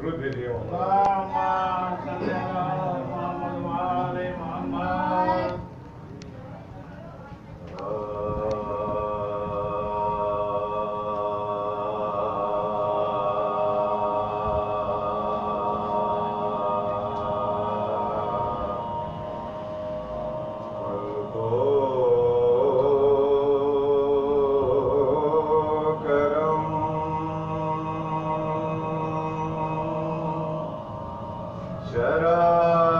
Good video. Wow, wow. uh,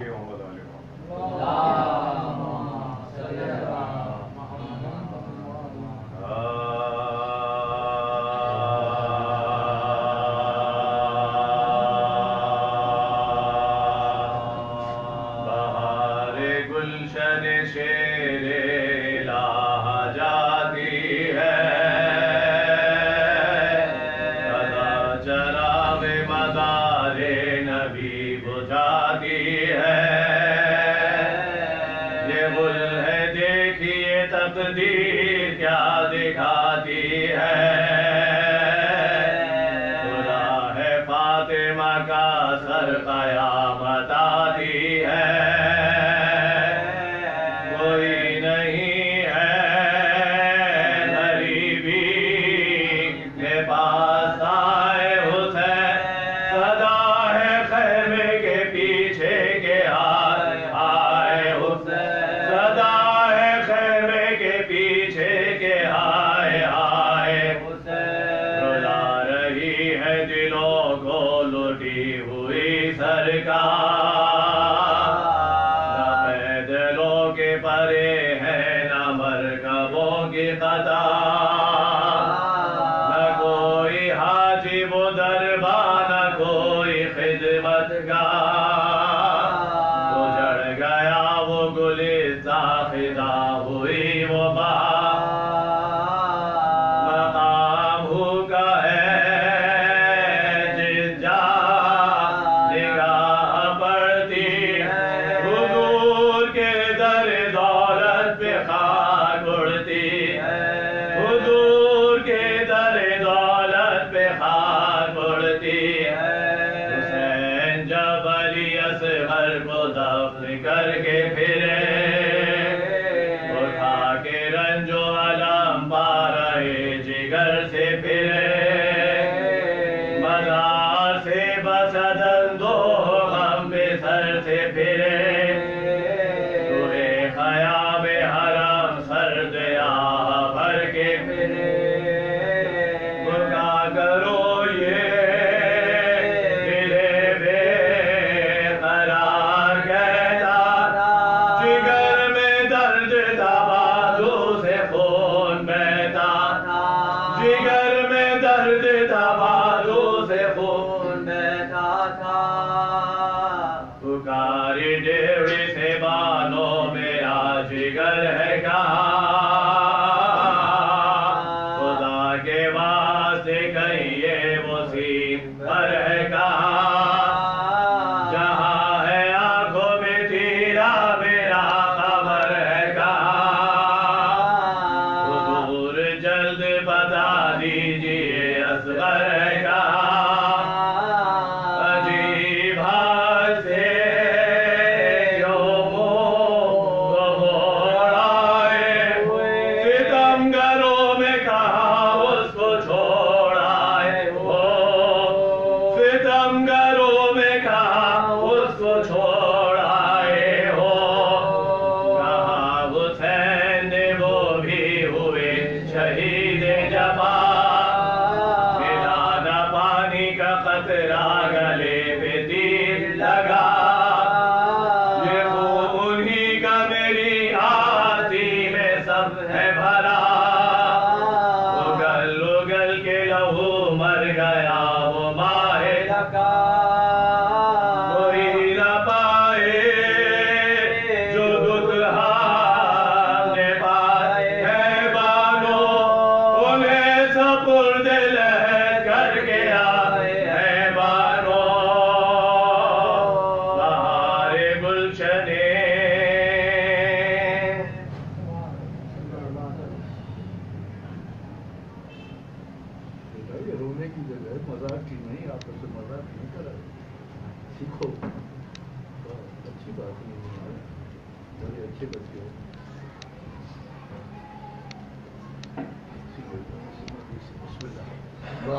here on what Maria.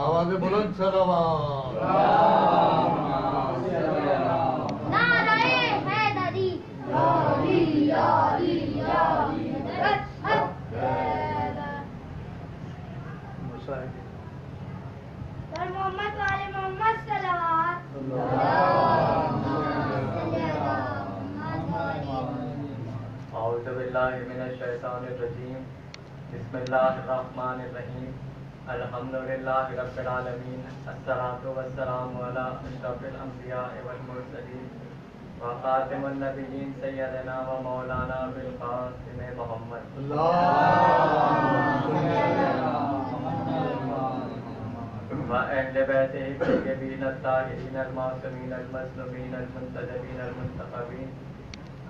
आवाज़ें बुलंद sir नाराए Hydari यारी यारी यारी हट हट मसाए सर मोहम्मद वाले मोहम्मद सलावत बिस्मिल्लाहिर्रहमानिर्रहीम। बिस्मिल्लाहिर्रहमानिर्रहीम। अल्हम्दुलिल्लाहि रब्बिल आलमीन। अस्सलातु वस्सलामु अला अशरफिल अंबिया वल मुरसलीन। व खातिमुन नबिय्यीन सय्यदना व मौलाना बिल कासिम मोहम्मद। व अहले बैतिहि के बीन अत्ताहिरीन अल मासूमीन अल मसलूमीन अल मुंतजबीन अल मुस्तफीन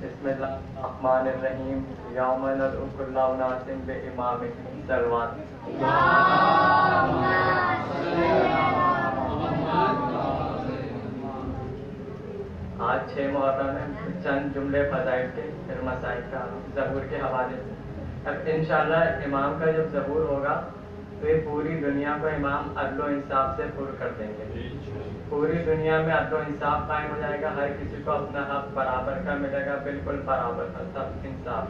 बिस्मिल्लाहिर्रहमानिर्रहीम यौमन नासिम बे इमाम सलवात आज छः मुहर्रम में चंद जुमले फजाइल के, फिर मसाइल का, जहूर के हवाले से। अब इन इमाम का जब जहूर होगा तो ये पूरी दुनिया को इमाम अदलो इंसाफ से पुर कर देंगे। पूरी दुनिया में अदलो इंसाफ कायम हो जाएगा, हर किसी को अपना हक बराबर का मिलेगा, बिल्कुल बराबर का सब इंसाफ।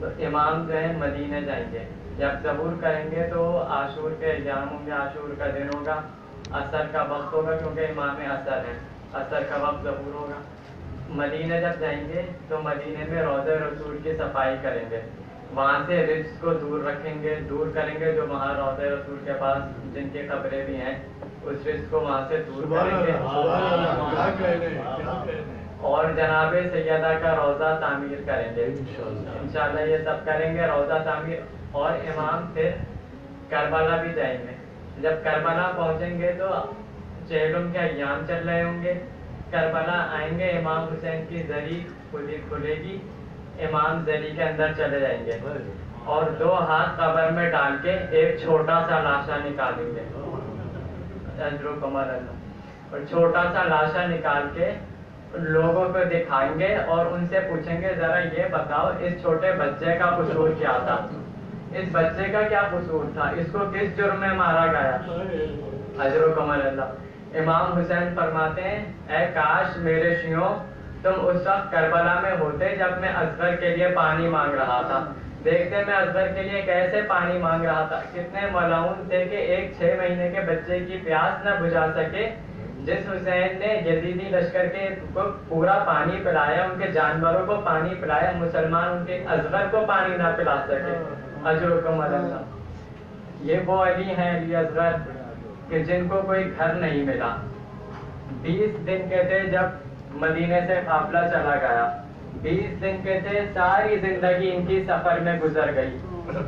तो इमाम जो है, मदीने जाएँगे। जब जबूर करेंगे तो आशूर के एग्ज़ाम होंगे आशूर का दिन होगा, असर का वक्त होगा, क्योंकि इमाम असर है। असर का वक्त जबूर होगा। मदीने जब जाएँगे तो मदीने में रोज़ रसूल की सफ़ाई करेंगे। वहाँ से रिज्क को दूर रखेंगे दूर करेंगे जो वहाँ रोज़े रसूल के पास जिनके खबरें भी हैं उस रिज्क को वहाँ से दूर करेंगे। और जनाब सैदा का रोज़ा तामीर करेंगे। इंशाल्लाह। ये सब करेंगे रोज़ा तामीर और इमाम फिर करबला भी जाएँगे। जब करबला पहुँचेंगे तो चेहरों के अयाम चल रहे होंगे। करबला आएँगे इमाम हुसैन की जरी खुली खुलेगी। इमाम जरी के अंदर चले जाएँगे और दो हाथ कबर में डाल के एक छोटा सा लाशा निकालेंगे। और छोटा सा लाशा निकाल के लोगों को दिखाएँगे और उनसे पूछेंगे, जरा ये बताओ, इस छोटे बच्चे का कसूर क्या था? इस बच्चे का क्या कसूर था? इसको किस जुर्म में मारा गया? अजरो कमर अल्लाह। इमाम हुसैन फरमाते हैं ए काश मेरे शियों तुम उस वक्त करबला में होते जब मैं असगर के लिए पानी मांग रहा था। देखते मैं असगर के लिए कैसे पानी मांग रहा था। कितने मलाउन थे कि एक छह महीने के बच्चे की प्यास न बुझा सके। जिस हुसैन ने यजीदी लश्कर के को पूरा पानी पिलाया, उनके जानवरों को पानी पिलाया, मुसलमान उनके अजगर को पानी ना पिला सके। अजरुकम ये वो अली हैं, अली असगर, कि जिनको कोई घर नहीं मिला। बीस दिन के थे जब मदीने से काफिला चला गया। बीस दिन के थे सारी ज़िंदगी इनकी सफ़र में गुजर गई।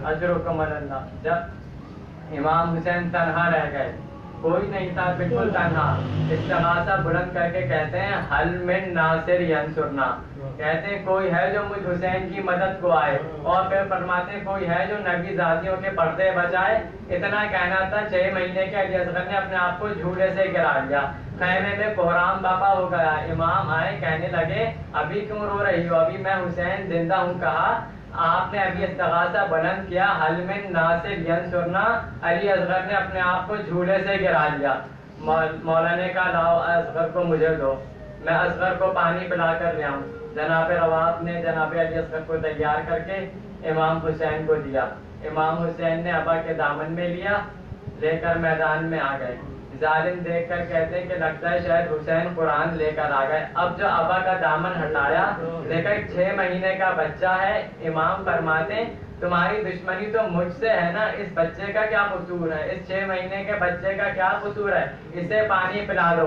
अजरुकम अल्लाह जब इमाम हुसैन तनहा रह गए कोई नहीं था, बिल्कुल तनहा इस्तेगासा बुलंद करके कहते हैं, हल मिन नासिर यंसुरना। कहते हैं, कोई है जो मुझ हुसैन की मदद को आए? और फिर फरमाते कोई है जो नबी जातियों के पर्दे बचाए? इतना कहना था, छह महीने के अली असगर ने अपने आप को झूले से गिरा लिया। खैमे में कोहराम बाबा हो गया। इमाम आए, कहने लगे, अभी क्यों रो रही हो? अभी मैं हुसैन ज़िंदा हूँ, कहा। आपने अभी इस्तगासा बुलंद किया में नासिर यंसुरना अली असगर ने अपने आप को झूले से गिरा लिया। मौलाना का लाओ असगर को मुझे दो। मैं असगर को पानी पिला कर ले आऊँ। जनाब रवाब ने जनाब अली असगर को तैयार करके इमाम हुसैन को दिया। इमाम हुसैन ने अबा के दामन में लिया, लेकर मैदान में आ गए। जालिम देखकर कहते कि लगता है शायद हुसैन कुरान लेकर आ गए। अब जो अबा का दामन हटाया एक छह महीने का बच्चा है, इमाम फरमाते, तुम्हारी दुश्मनी तो मुझसे है ना, इस बच्चे का क्या कसूर है? इस छह महीने के बच्चे का क्या कसूर है? इसे पानी पिला दो।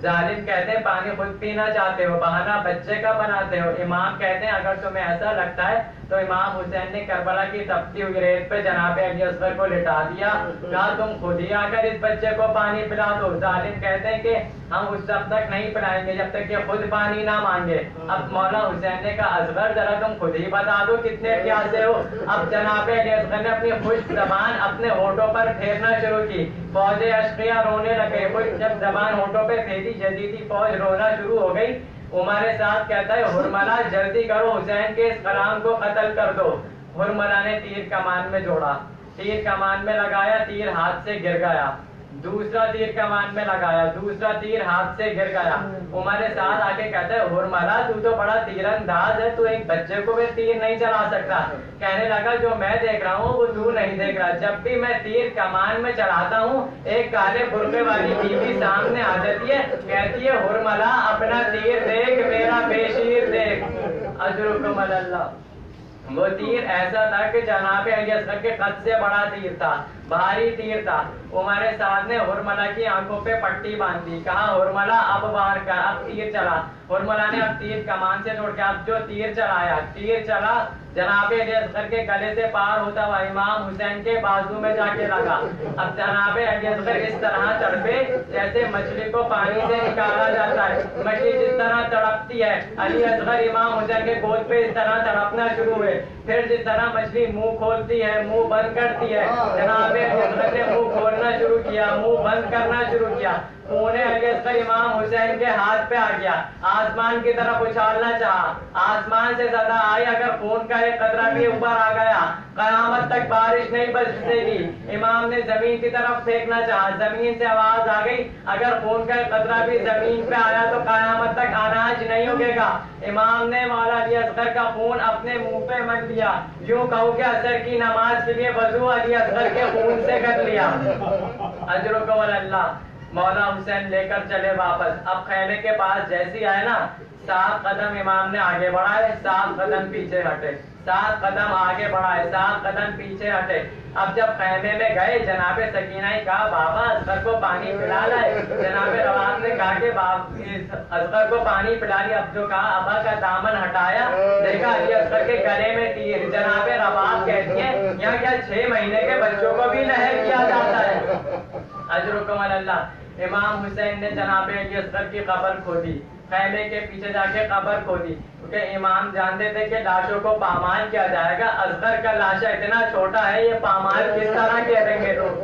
जालिम कहते हैं, पानी खुद पीना चाहते हो, बहाना बच्चे का बनाते हो। इमाम कहते हैं, अगर तुम्हें ऐसा लगता है तो इमाम हुसैन ने करबला की तपती हुई रेत पे जनाब अली असगर को लिटा दिया। कहा, तुम खुद ही आकर इस बच्चे को पानी पिला दो। जालिम कहते हैं कि हम उस तब तक नहीं पिलाएँगे जब तक ये खुद पानी ना मांगे। अब मौला हुसैन ने कहा, असगर, जरा तुम खुद ही बता दो कितने प्यासे हो। अब जनाब अली असगर ने अपनी खुश जबान अपने होठों पर फेरना शुरू की। फौजे अशकिया रोने लगे। खुश जब जबान होठों पे फेरी जदीदी फौज रोना शुरू हो गई। उमारे साहब कहता है, हुरमला, जल्दी करो, हुसैन के इस कलाम को कतल कर दो। हुरमला ने तीर कमान में जोड़ा। तीर कमान में लगाया, तीर हाथ से गिर गया। दूसरा तीर कमान में लगाया दूसरा तीर हाथ से गिर गया। उमर साथ आके कहते हैं हुरमला तू तो बड़ा तीरंदाज है तू एक बच्चे को भी तीर नहीं चला सकता। कहने लगा जो मैं देख रहा हूँ वो तू नहीं देख रहा। जब भी मैं तीर कमान में चलाता हूँ एक काले बुरके वाली बीवी सामने आ जाती है कहती है हुरमला अपना तीर देख मेरा बेशीर देख। अजरुकमल वो तीर ऐसा था कि जनाब अली के कद से बड़ा तीर था। भारी तीर था। उमर साद ने हुरमला की आँखों पे पट्टी बाँध। दी कहा, हुरमला, अब वार कर अब तीर चला। हुरमला ने अब तीर कमान से छोड़ के अब जो तीर चलाया, तीर चला, जनाब अली असगर के गले से पार होता हुआ इमाम हुसैन के बाजू में जाके लगा। अब जनाब अली असगर इस तरह तड़पे जैसे मछली को पानी से निकाला जाता है। मछली जिस तरह तड़पती है, अली असगर इमाम हुसैन के गोद पे इस तरह तड़पना शुरू हुए। फिर जिस तरह मछली मुँह खोलती है, मुँह बंद करती है, जनाब ने मुँह खोलना शुरू किया, मुँह बंद करना शुरू किया। खूने अली इमाम हुसैन के हाथ पे आ गया। आसमान की तरफ़ उछालना चाहा। आसमान से सदा आई अगर खून का एक कतरा भी ऊपर आ गया, कयामत तक बारिश नहीं बरसेगी। इमाम ने ज़मीन की तरफ़ फेंकना चाहा। ज़मीन से आवाज़ आ गई, अगर खून का एक कतरा भी ज़मीन पे आया तो कयामत तक अनाज नहीं उगेगा। इमाम ने मौला अली असगर का खून अपने मुँह पे मत लिया। यूँ कहू के असर की नमाज़ के लिए वज़ू अली असगर के खून से कर लिया। अजर अल्लाह। मौला हुसैन लेकर चले वापस। अब खैमे के पास जैसी आए ना, सात कदम इमाम ने आगे बढ़ाए, सात कदम पीछे हटे। सात कदम आगे बढ़ाए, सात कदम पीछे हटे। अब जब खैमे में गए, जनाबे सकीना ने कहा, बाबा असगर को पानी पिला लाए जनाबे रवाब ने कहा कि असगर को पानी पिला लिया। अब जो कहा, अबा का दामन हटाया। देखा अली असगर के गले में तीर। जनाबे रवाब कहती है, यहाँ क्या छह महीने के बच्चों को भी लहर किया जाता है? अजरुकमल अल्लाह। इमाम हुसैन ने जनाब असगर की कब्र खोदी, खैमे के पीछे जाके कब्र खोदी। क्योंकि इमाम जानते थे कि लाशों को पामाल किया जाएगा। असगर का लाशा इतना छोटा है, ये पामाल किस तरह कह देंगे लोग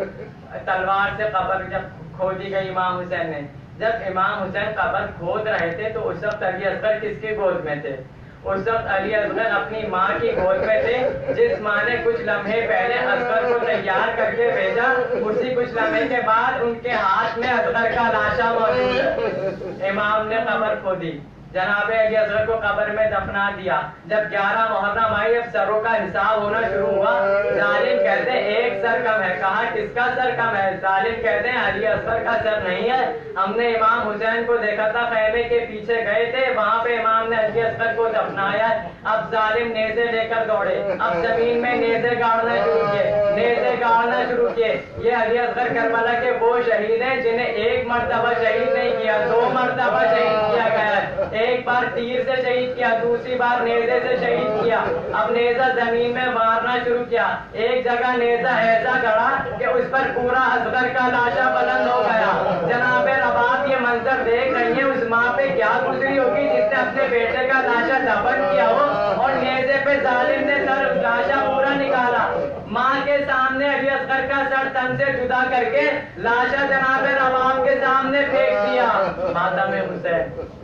तलवार से कबर जब खोदी गई इमाम हुसैन ने। जब इमाम हुसैन कबर खोद रहे थे तो उस वक्त अली असगर किसके गोद में थे? उस वक्त अली असगर अपनी माँ की गोद में थे। जिस माँ ने कुछ लम्हे पहले असगर को तैयार करके भेजा, उसी कुछ लम्हे के बाद उनके हाथ में असगर का लाशा मौजूद इमाम ने कब्र खोदी जनाब अली असगर को कब्र में दफना दिया। जब 11 मुहर्रम आई, अब सरों का हिसाब होना शुरू हुआ। जालिम कहते एक सर कम है। कहा, किसका सर कम है? जालिम कहते हैं, अली असगर का सर नहीं है। हमने इमाम हुसैन को देखा था, खैमे के पीछे गए थे। वहाँ पे इमाम ने अली असगर को दफनाया। अब जालिम नेजे लेकर दौड़े। अब ज़मीन में नेजे गाड़ना शुरू किए। नेजे गाड़ना शुरू किए। ये अली असगर करबला के वो शहीद हैं, जिन्हें एक मरतबा शहीद नहीं किया, दो मरतबा शहीद किया गया है। एक बार तीर से शहीद किया, दूसरी बार नेजे से शहीद किया। अब नेजा ज़मीन में मारना शुरू किया। एक जगह नेजा ऐसा गड़ा कि उस पर पूरा असगर का लाशा बुलंद हो गया। जनाब रबाब, ये मंजर देख रही है, उस माँ पे क्या गुजरी होगी जिसने अपने बेटे का लाशा दफन किया हो और नेजे पे जालिम ने सर, लाशा पूरा निकाला। माँ के सामने अभी असगर का सर तन से जुदा करके लाशा जनाब रबाब के सामने फेंक दिया। माता में हुसैन।